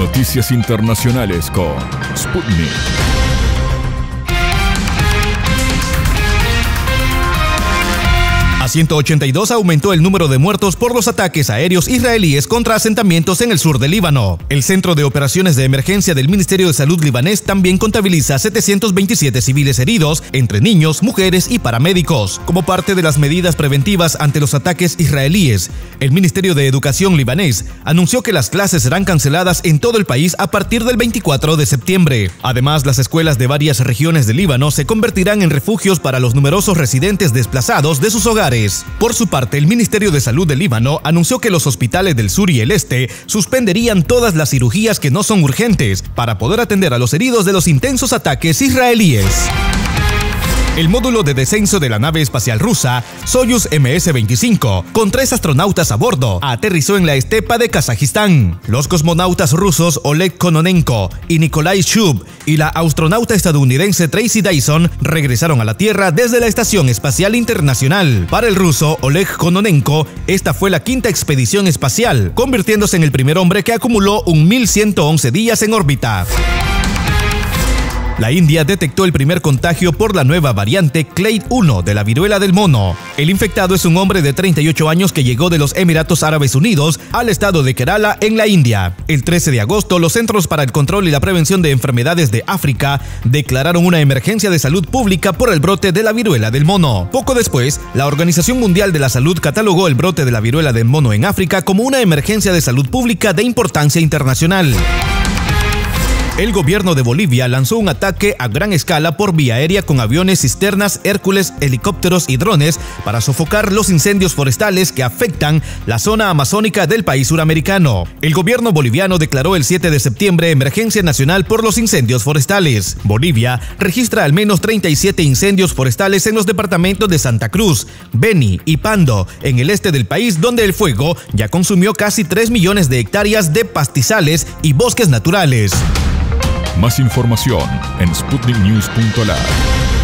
Noticias internacionales con Sputnik. 182 aumentó el número de muertos por los ataques aéreos israelíes contra asentamientos en el sur del Líbano. El Centro de Operaciones de Emergencia del Ministerio de Salud libanés también contabiliza 727 civiles heridos, entre niños, mujeres y paramédicos. Como parte de las medidas preventivas ante los ataques israelíes, el Ministerio de Educación libanés anunció que las clases serán canceladas en todo el país a partir del 24 de septiembre. Además, las escuelas de varias regiones del Líbano se convertirán en refugios para los numerosos residentes desplazados de sus hogares por su parte, el Ministerio de Salud del Líbano anunció que los hospitales del sur y el este suspenderían todas las cirugías que no son urgentes para poder atender a los heridos de los intensos ataques israelíes. El módulo de descenso de la nave espacial rusa Soyuz MS-25, con tres astronautas a bordo, aterrizó en la estepa de Kazajistán. Los cosmonautas rusos Oleg Kononenko y Nikolai Shub y la astronauta estadounidense Tracy Dyson regresaron a la Tierra desde la Estación Espacial Internacional. Para el ruso Oleg Kononenko, esta fue la quinta expedición espacial, convirtiéndose en el primer hombre que acumuló un 1111 días en órbita. La India detectó el primer contagio por la nueva variante Clade 1 de la viruela del mono. El infectado es un hombre de 38 años que llegó de los Emiratos Árabes Unidos al estado de Kerala, en la India. El 13 de agosto, los Centros para el Control y la Prevención de Enfermedades de África declararon una emergencia de salud pública por el brote de la viruela del mono. Poco después, la Organización Mundial de la Salud catalogó el brote de la viruela del mono en África como una emergencia de salud pública de importancia internacional. El gobierno de Bolivia lanzó un ataque a gran escala por vía aérea con aviones, cisternas, Hércules, helicópteros y drones para sofocar los incendios forestales que afectan la zona amazónica del país suramericano. El gobierno boliviano declaró el 7 de septiembre emergencia nacional por los incendios forestales. Bolivia registra al menos 37 incendios forestales en los departamentos de Santa Cruz, Beni y Pando, en el este del país, donde el fuego ya consumió casi 3 millones de hectáreas de pastizales y bosques naturales. Más información en sputniknews.la.